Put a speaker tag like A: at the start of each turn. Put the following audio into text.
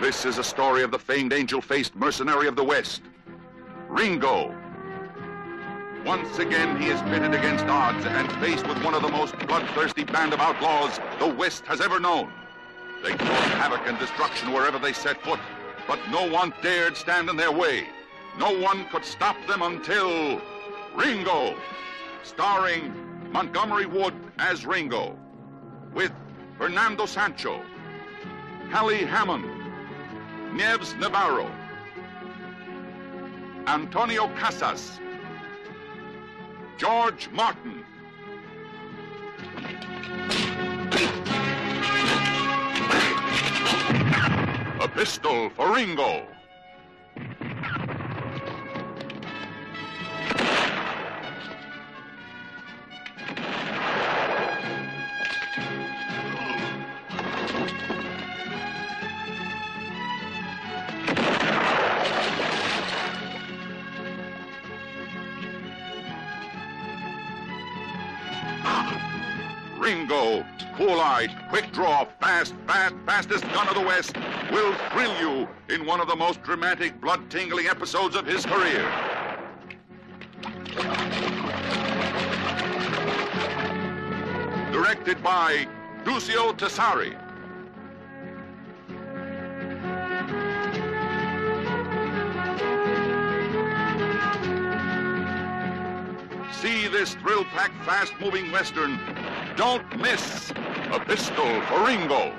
A: This is a story of the famed angel-faced mercenary of the West, Ringo. Once again, he is pitted against odds and faced with one of the most bloodthirsty band of outlaws the West has ever known. They caused havoc and destruction wherever they set foot, but no one dared stand in their way. No one could stop them until Ringo, starring Montgomery Wood as Ringo, with Fernando Sancho, Hally Hammond, Nieves Navarro, Antonio Casas, George Martin. A pistol for Ringo. Ah, Ringo, cool-eyed, quick draw, fast, fast, fastest gun of the West, will thrill you in one of the most dramatic, blood-tingling episodes of his career. Directed by Duccio Tessari. See this thrill-packed, fast-moving Western. Don't miss A Pistol for Ringo.